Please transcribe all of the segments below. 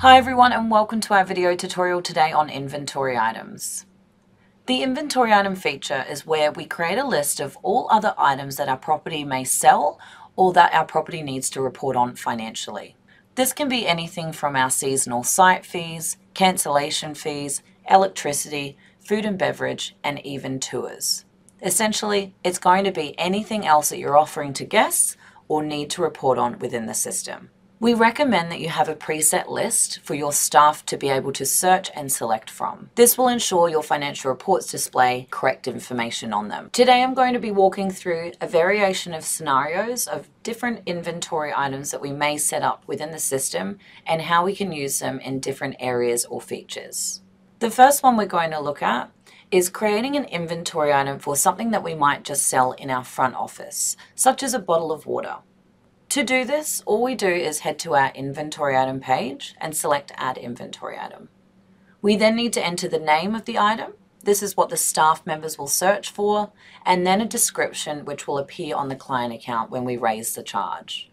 Hi everyone and welcome to our video tutorial today on inventory items. The inventory item feature is where we create a list of all other items that our property may sell or that our property needs to report on financially. This can be anything from our seasonal site fees, cancellation fees, electricity, food and beverage, and even tours. Essentially, it's going to be anything else that you're offering to guests or need to report on within the system. We recommend that you have a preset list for your staff to be able to search and select from. This will ensure your financial reports display correct information on them. Today I'm going to be walking through a variation of scenarios of different inventory items that we may set up within the system and how we can use them in different areas or features. The first one we're going to look at is creating an inventory item for something that we might just sell in our front office, such as a bottle of water. To do this, all we do is head to our inventory item page and select add inventory item. We then need to enter the name of the item. This is what the staff members will search for, and then a description which will appear on the client account when we raise the charge.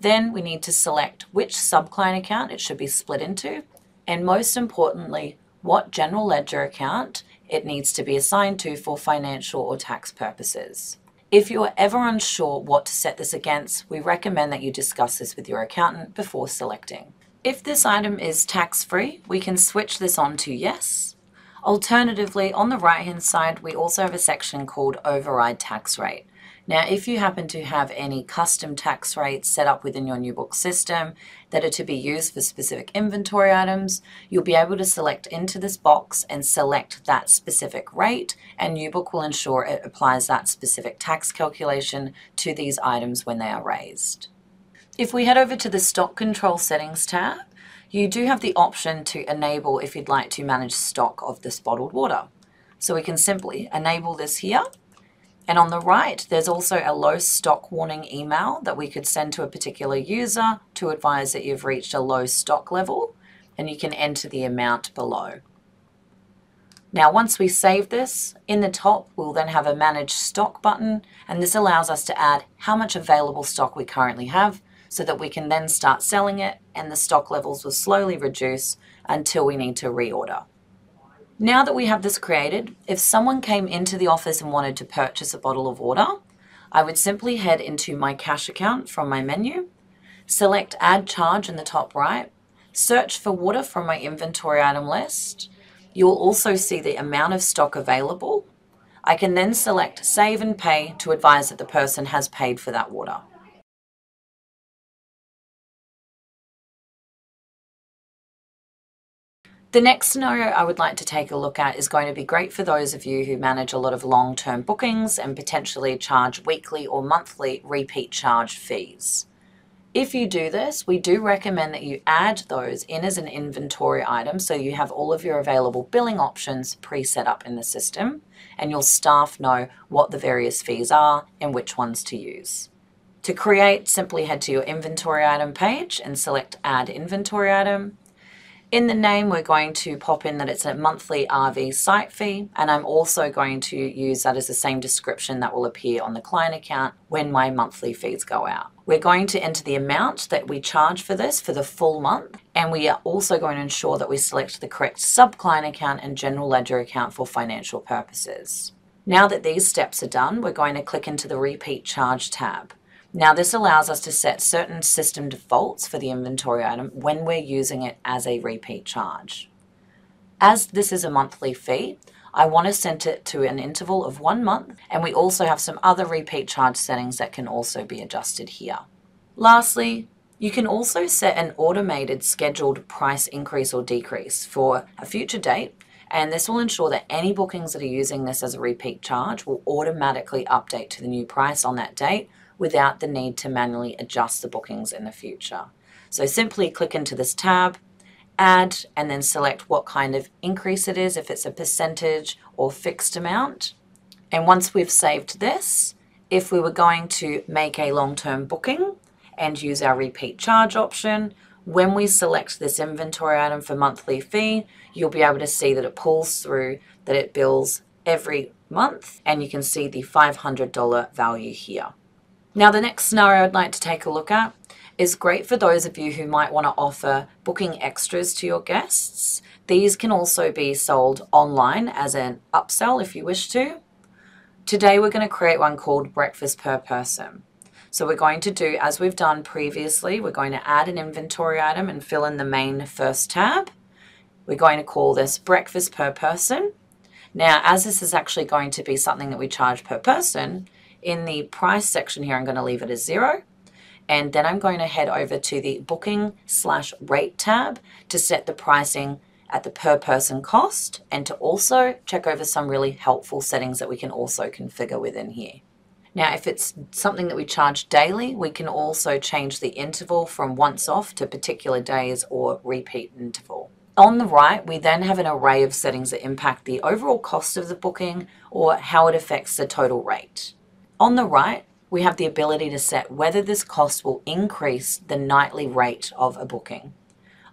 Then we need to select which sub-client account it should be split into, and most importantly, what general ledger account it needs to be assigned to for financial or tax purposes. If you are ever unsure what to set this against, we recommend that you discuss this with your accountant before selecting. If this item is tax-free, we can switch this on to yes. Alternatively, on the right-hand side, we also have a section called Override Tax Rate. Now, if you happen to have any custom tax rates set up within your Newbook system that are to be used for specific inventory items, you'll be able to select into this box and select that specific rate, and Newbook will ensure it applies that specific tax calculation to these items when they are raised. If we head over to the Stock Control Settings tab, you do have the option to enable if you'd like to manage stock of this bottled water. So we can simply enable this here and on the right, there's also a low stock warning email that we could send to a particular user to advise that you've reached a low stock level, and you can enter the amount below. Now, once we save this, in the top, we'll then have a Manage Stock button, and this allows us to add how much available stock we currently have so that we can then start selling it and the stock levels will slowly reduce until we need to reorder. Now that we have this created, if someone came into the office and wanted to purchase a bottle of water, I would simply head into my cash account from my menu, select add charge in the top right, search for water from my inventory item list. You'll also see the amount of stock available. I can then select save and pay to advise that the person has paid for that water. The next scenario I would like to take a look at is going to be great for those of you who manage a lot of long-term bookings and potentially charge weekly or monthly repeat charge fees. If you do this, we do recommend that you add those in as an inventory item so you have all of your available billing options pre-set up in the system and your staff know what the various fees are and which ones to use. To create, simply head to your inventory item page and select add inventory item in the name, we're going to pop in that it's a monthly RV site fee, and I'm also going to use that as the same description that will appear on the client account when my monthly fees go out. We're going to enter the amount that we charge for this for the full month, and we are also going to ensure that we select the correct sub-client account and general ledger account for financial purposes. Now that these steps are done, we're going to click into the repeat charge tab. Now this allows us to set certain system defaults for the inventory item when we're using it as a repeat charge. As this is a monthly fee, I want to set it to an interval of one month and we also have some other repeat charge settings that can also be adjusted here. Lastly, you can also set an automated scheduled price increase or decrease for a future date and this will ensure that any bookings that are using this as a repeat charge will automatically update to the new price on that date without the need to manually adjust the bookings in the future. So simply click into this tab, add, and then select what kind of increase it is, if it's a percentage or fixed amount. And once we've saved this, if we were going to make a long-term booking and use our repeat charge option, when we select this inventory item for monthly fee, you'll be able to see that it pulls through, that it bills every month, and you can see the $500 value here. Now the next scenario I'd like to take a look at is great for those of you who might want to offer booking extras to your guests. These can also be sold online as an upsell if you wish to. Today we're going to create one called breakfast per person. So we're going to do, as we've done previously, we're going to add an inventory item and fill in the main first tab. We're going to call this breakfast per person. Now, as this is actually going to be something that we charge per person, in the price section here, I'm going to leave it as zero. And then I'm going to head over to the booking slash rate tab to set the pricing at the per person cost and to also check over some really helpful settings that we can also configure within here. Now, if it's something that we charge daily, we can also change the interval from once off to particular days or repeat interval. On the right, we then have an array of settings that impact the overall cost of the booking or how it affects the total rate. On the right, we have the ability to set whether this cost will increase the nightly rate of a booking.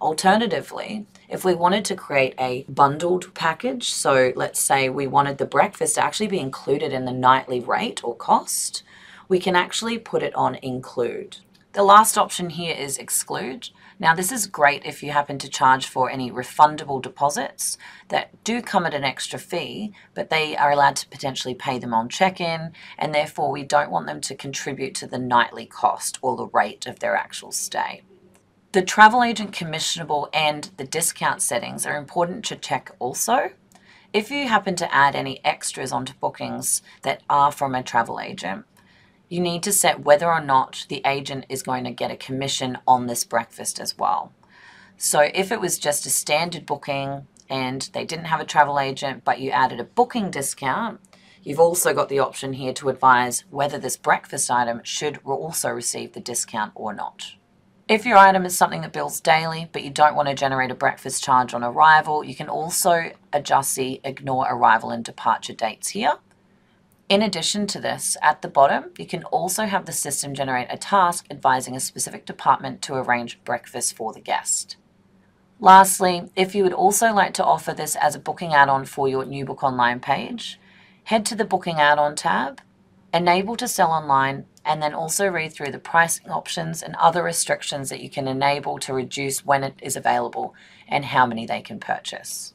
Alternatively, if we wanted to create a bundled package, so let's say we wanted the breakfast to actually be included in the nightly rate or cost, we can actually put it on include. The last option here is exclude. Now this is great if you happen to charge for any refundable deposits that do come at an extra fee, but they are allowed to potentially pay them on check-in and therefore we don't want them to contribute to the nightly cost or the rate of their actual stay. The travel agent commissionable and the discount settings are important to check also. If you happen to add any extras onto bookings that are from a travel agent, you need to set whether or not the agent is going to get a commission on this breakfast as well. So if it was just a standard booking and they didn't have a travel agent, but you added a booking discount, you've also got the option here to advise whether this breakfast item should also receive the discount or not. If your item is something that bills daily, but you don't want to generate a breakfast charge on arrival, you can also adjust the ignore arrival and departure dates here. In addition to this, at the bottom, you can also have the system generate a task advising a specific department to arrange breakfast for the guest. Lastly, if you would also like to offer this as a booking add-on for your Newbook online page, head to the booking add-on tab, enable to sell online and then also read through the pricing options and other restrictions that you can enable to reduce when it is available and how many they can purchase.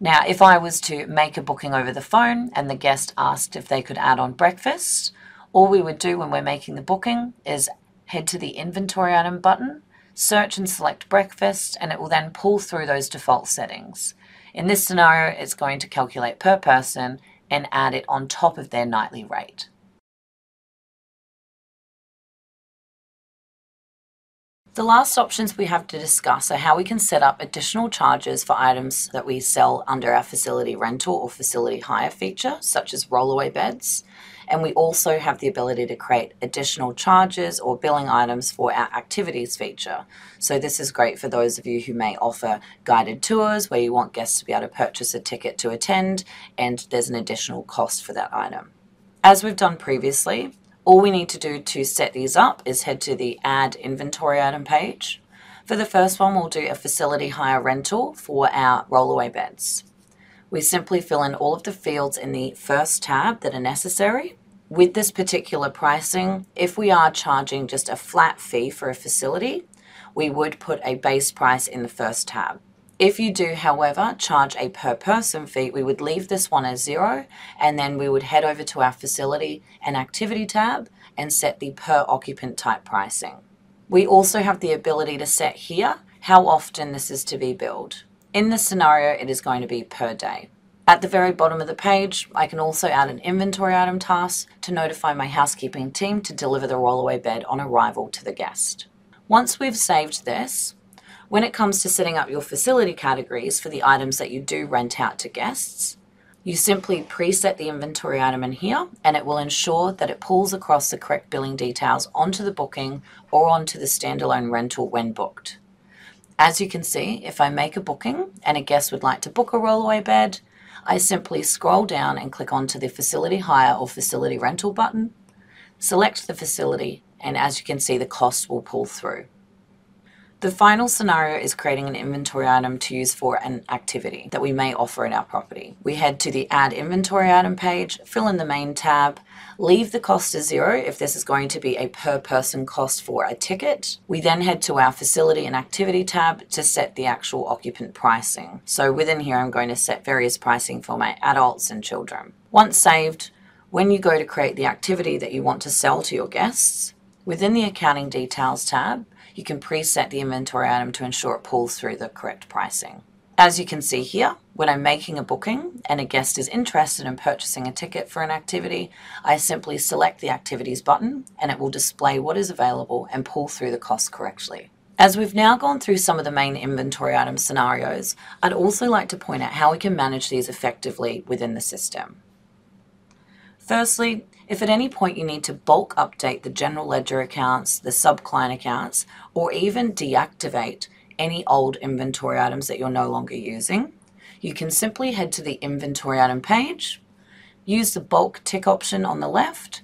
Now, if I was to make a booking over the phone and the guest asked if they could add on breakfast, all we would do when we're making the booking is head to the inventory item button, search and select breakfast, and it will then pull through those default settings. In this scenario, it's going to calculate per person and add it on top of their nightly rate. The last options we have to discuss are how we can set up additional charges for items that we sell under our facility rental or facility hire feature, such as rollaway beds. And we also have the ability to create additional charges or billing items for our activities feature. So this is great for those of you who may offer guided tours where you want guests to be able to purchase a ticket to attend and there's an additional cost for that item. As we've done previously, all we need to do to set these up is head to the Add Inventory Item page. For the first one, we'll do a facility hire rental for our rollaway beds. We simply fill in all of the fields in the first tab that are necessary. With this particular pricing, if we are charging just a flat fee for a facility, we would put a base price in the first tab. If you do, however, charge a per person fee, we would leave this one as zero and then we would head over to our facility and activity tab and set the per occupant type pricing. We also have the ability to set here how often this is to be billed. In this scenario, it is going to be per day. At the very bottom of the page, I can also add an inventory item task to notify my housekeeping team to deliver the rollaway bed on arrival to the guest. Once we've saved this, when it comes to setting up your facility categories for the items that you do rent out to guests, you simply preset the inventory item in here and it will ensure that it pulls across the correct billing details onto the booking or onto the standalone rental when booked. As you can see, if I make a booking and a guest would like to book a rollaway bed, I simply scroll down and click onto the facility hire or facility rental button, select the facility, and as you can see, the cost will pull through. The final scenario is creating an inventory item to use for an activity that we may offer in our property. We head to the Add Inventory Item page, fill in the main tab, leave the cost as zero if this is going to be a per person cost for a ticket. We then head to our Facility and Activity tab to set the actual occupant pricing. So within here, I'm going to set various pricing for my adults and children. Once saved, when you go to create the activity that you want to sell to your guests, within the Accounting Details tab, you can preset the inventory item to ensure it pulls through the correct pricing. As you can see here, when I'm making a booking and a guest is interested in purchasing a ticket for an activity, I simply select the activities button and it will display what is available and pull through the cost correctly. As we've now gone through some of the main inventory item scenarios, I'd also like to point out how we can manage these effectively within the system. Firstly, if at any point you need to bulk update the general ledger accounts, the sub-client accounts, or even deactivate any old inventory items that you're no longer using, you can simply head to the inventory item page, use the bulk tick option on the left,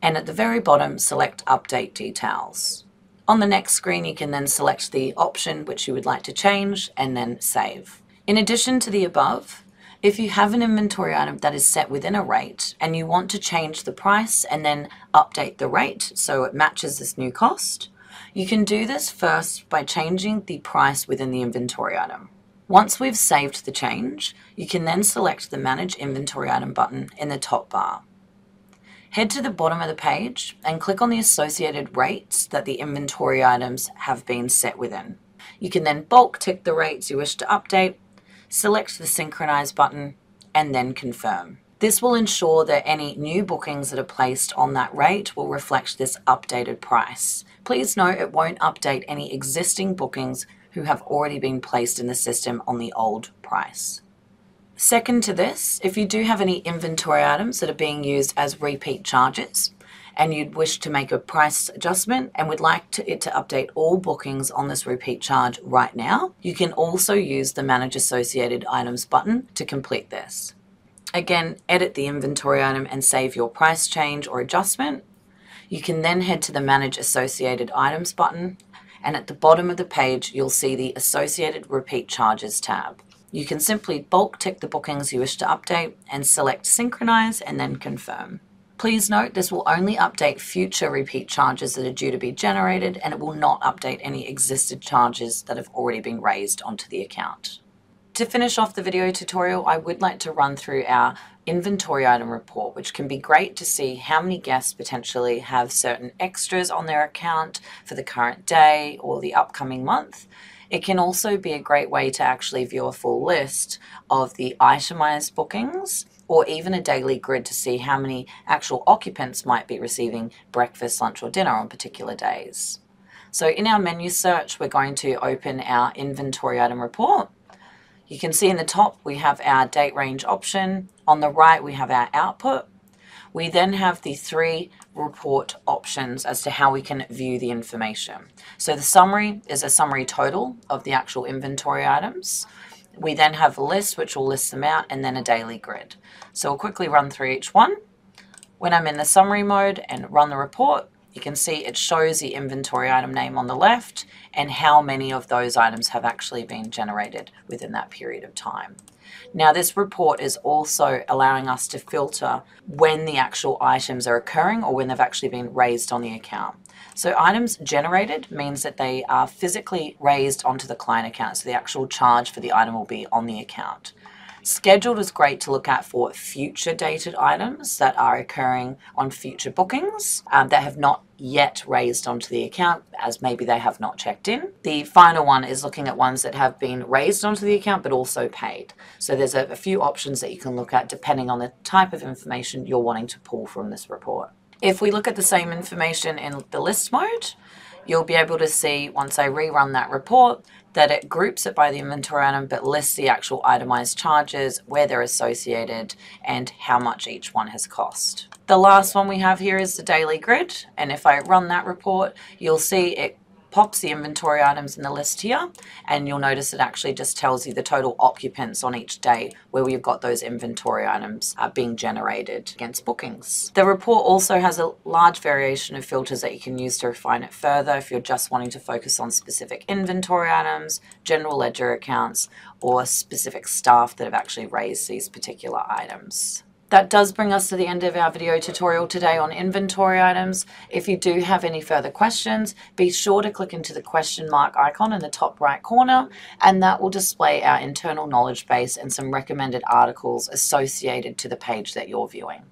and at the very bottom select update details. On the next screen you can then select the option which you would like to change and then save. In addition to the above, if you have an inventory item that is set within a rate and you want to change the price and then update the rate so it matches this new cost, you can do this first by changing the price within the inventory item. Once we've saved the change, you can then select the Manage Inventory Item button in the top bar. Head to the bottom of the page and click on the associated rates that the inventory items have been set within. You can then bulk tick the rates you wish to update select the Synchronize button, and then confirm. This will ensure that any new bookings that are placed on that rate will reflect this updated price. Please note it won't update any existing bookings who have already been placed in the system on the old price. Second to this, if you do have any inventory items that are being used as repeat charges, and you'd wish to make a price adjustment and would like to, it to update all bookings on this repeat charge right now, you can also use the Manage Associated Items button to complete this. Again, edit the inventory item and save your price change or adjustment. You can then head to the Manage Associated Items button and at the bottom of the page you'll see the Associated Repeat Charges tab. You can simply bulk tick the bookings you wish to update and select Synchronize and then Confirm. Please note this will only update future repeat charges that are due to be generated and it will not update any existed charges that have already been raised onto the account. To finish off the video tutorial, I would like to run through our inventory item report, which can be great to see how many guests potentially have certain extras on their account for the current day or the upcoming month. It can also be a great way to actually view a full list of the itemized bookings or even a daily grid to see how many actual occupants might be receiving breakfast, lunch, or dinner on particular days. So in our menu search, we're going to open our inventory item report. You can see in the top, we have our date range option. On the right, we have our output. We then have the three report options as to how we can view the information. So the summary is a summary total of the actual inventory items. We then have a list which will list them out and then a daily grid. So we'll quickly run through each one. When I'm in the summary mode and run the report, you can see it shows the inventory item name on the left and how many of those items have actually been generated within that period of time. Now this report is also allowing us to filter when the actual items are occurring or when they've actually been raised on the account. So items generated means that they are physically raised onto the client account. So the actual charge for the item will be on the account. Scheduled is great to look at for future dated items that are occurring on future bookings um, that have not yet raised onto the account as maybe they have not checked in. The final one is looking at ones that have been raised onto the account but also paid. So there's a, a few options that you can look at depending on the type of information you're wanting to pull from this report. If we look at the same information in the list mode, you'll be able to see once I rerun that report that it groups it by the inventory item but lists the actual itemized charges, where they're associated, and how much each one has cost. The last one we have here is the daily grid, and if I run that report, you'll see it pops the inventory items in the list here and you'll notice it actually just tells you the total occupants on each day where we've got those inventory items uh, being generated against bookings. The report also has a large variation of filters that you can use to refine it further if you're just wanting to focus on specific inventory items, general ledger accounts, or specific staff that have actually raised these particular items. That does bring us to the end of our video tutorial today on inventory items. If you do have any further questions, be sure to click into the question mark icon in the top right corner, and that will display our internal knowledge base and some recommended articles associated to the page that you're viewing.